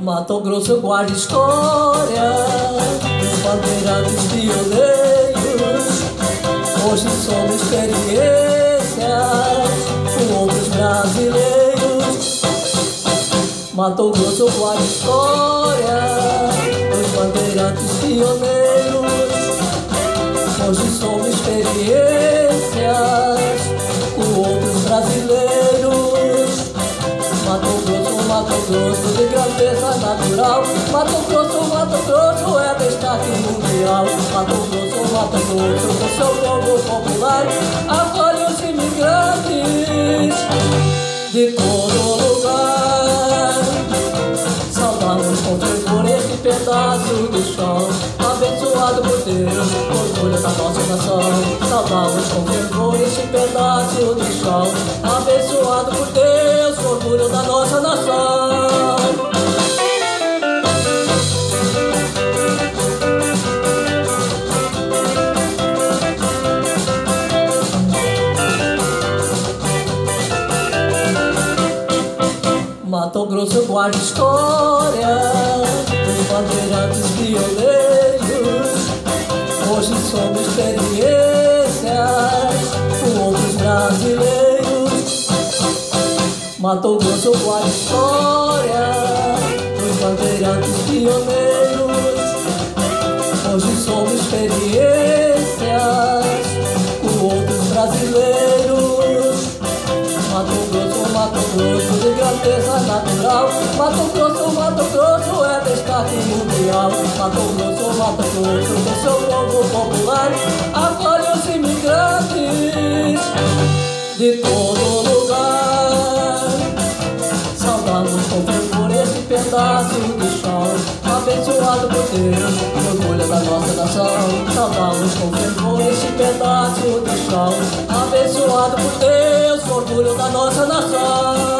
Mato Grosso guarda história dos bandeirantes pioneiros. Hoje somos experiências com outros brasileiros. Mato Grosso guarda história dos bandeirantes pioneiros. Hoje somos experiências com outros brasileiros. Mato Grosso, Mato Grosso grandeza natural. Mato Grosso, Mato Grosso é destaque mundial. Mato Grosso, Mato Grosso, com seu povo popular, acolhe os imigrantes de todo lugar. Saudamos com fervor esse pedaço de chão, abençoado por Deus, orgulho da nossa nação. Saudamos com fervor esse pedaço de chão, abençoado por Deus, orgulho da nossa nação. Mato Grosso guarda história dos bandeirantes pioneiros. Hoje somos experiências com outros brasileiros. Mato Grosso guarda história dos bandeirantes pioneiros. Hoje somos experiências com outros brasileiros. Mato Grosso, Natural. Mato Grosso, Mato Grosso é destaque mundial. Mato Grosso, Mato Grosso com seu povo popular acolhe os imigrantes de todo lugar. Saudamos com fervor esse pedaço de chão Abençoado por Deus, orgulho da nossa nação Saudamos com fervor esse pedaço de chão Abençoado por Deus, orgulho da nossa nação